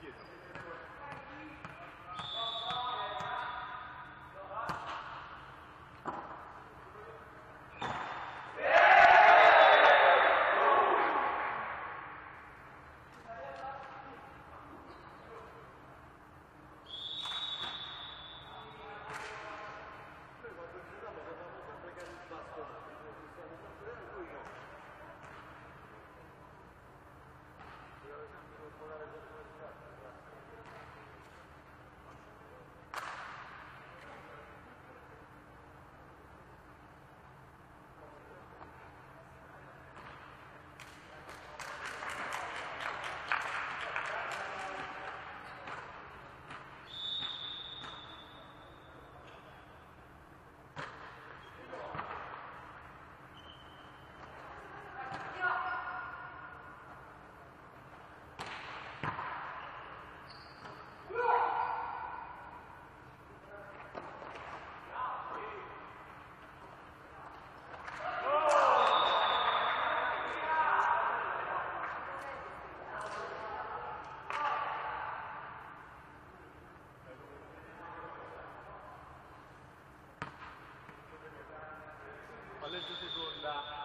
Più dietro. legge seconda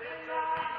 One.